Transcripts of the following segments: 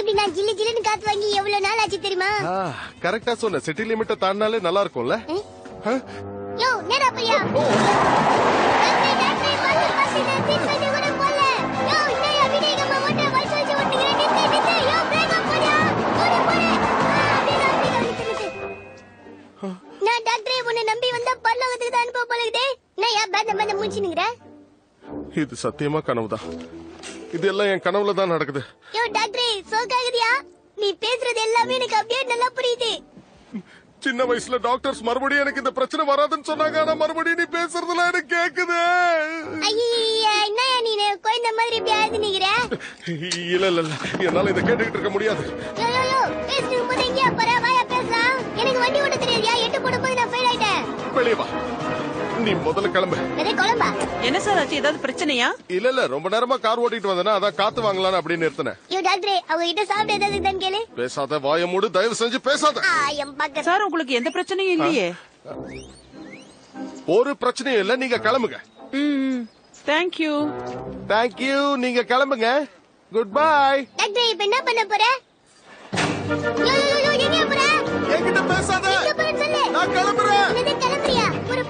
இப்படி நான் ஜில்லு ஜில்லுன்னு காத்து வாங்கி எவ்வளவு நாள் ஆச்சு தெரியுமா? கரெக்டா சொன்ன. சிட்டி லிமிட்ட தாண்டினாலே நல்லா இருக்கும்ல? யோ நேரா பையா? நான் டாக்டரே உன்னை நம்பி வந்தா பரலோகத்துக்கு தான் அனுப்ப போலகுதே நான் ஏன் பேந்த பேந்த மூச்சினுங்கிற இது சத்தியமா கனவுதான். இது எல்லாம் என் கனவுல தான் நடக்குது. யோ டாக்டரே சோக்காகுதியா நீ பேசுறது எல்லாமே எனக்கு அப்படியே நல்லா புரியுது. சின்ன வயசுல டாக்டர்ஸ் மறுபடியும் எனக்கு இந்த பிரச்சனை வராதுன்னு சொன்னாங்க ஆனா மறுபடியும் நீ பேசுறதுல எனக்கு கேக்குது. ஐயா என்னையா நீ குழந்தை மாதிரி இப்படி ஆயுது நிக்கிற இல்ல இல்ல இல்ல என்னால இதை கேட்டுக்கிட்டு இருக்க முடியாது. யோ யோ யோ பேசிட்டு போது எனக்கு வண்டி ஓட்ட தெரியாதியா? எட்டு போடும்போது நான் ஃபெயில் ஆயிட்டேன். வெளியே வா. நீ முதல்ல கிளம்பு. என்ன சார் ஆச்சு? ஏதாவது பிரச்சனையா? இல்ல இல்ல ரொம்ப நேரமா கார் ஓட்டிட்டு வந்தேனா அதான் காத்து வாங்கலாம்னு அப்படின்னு நிறுத்தினேன். யோ டாக்டரே அவங்க கிட்ட சாப்பிட்டு ஏதாவது தான் கேளு. பேசாத வாய மூடு தயவு செஞ்சு பேசாத. சார் உங்களுக்கு எந்த பிரச்சனையும் இல்லையே. ஒரு பிரச்சனையும் இல்ல நீங்க கிளம்புங்க. தேங்க்யூ தேங்க்யூ நீங்க கிளம்புங்க. குட் பை டாக்டரே இப்ப என்ன பண்ண போற? யோ யோ யோ எங்க போற? என்கிட்ட பேசாத. நான் கிளம்புறேன்.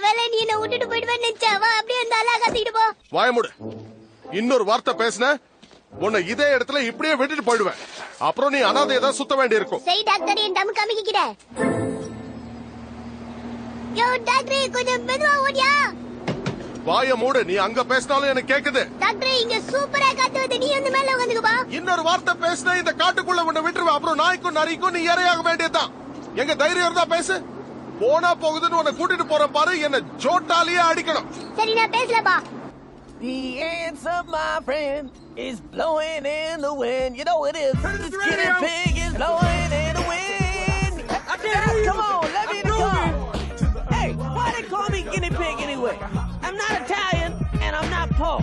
நீ என்ன விட்டுட்டு போயிடுவேன்னு நினைச்சா வா அப்படியே வந்து அழகா கத்திக்கிட்டு போ. வாய மூடு. இன்னொரு வார்த்தை பேசுன உன்னை இதே இடத்துல இப்படியே விட்டுட்டு போயிடுவேன். அப்புறம் நீ அனாதையை தான் சுத்த வேண்டி இருக்கும் சரி டாக்டர் என் யோ டாக்டர் கொஞ்சம் மெதுவா ஓடியா. வாய மூடு நீ அங்க பேசினாலும் எனக்கு கேக்குது. டாக்டர் இங்க சூப்பரா காத்து வந்து நீ வந்து மேல உட்காந்துக்கப்பா இன்னொரு வார்த்தை பேசின இந்த காட்டுக்குள்ள உன்னை விட்டுருவேன். அப்புறம் நாய்க்கும் நரிக்கும் நீ இரையாக வேண்டியதுதான். எங்க தைரியம் இருந்தா பேசு. போனா போகுதுன்னு உன்னை கூட்டிட்டு போற பாரு என்ன ஜோட்டாலேயே அடிக்கணும் சரி நான் பேசலப்பா The answer, my friend, is blowing in the wind. You know it is. The skinny pig is blowing in the wind. Come on, let me in the car. Hey, why they call me guinea pig anyway? I'm not Italian and I'm not poor.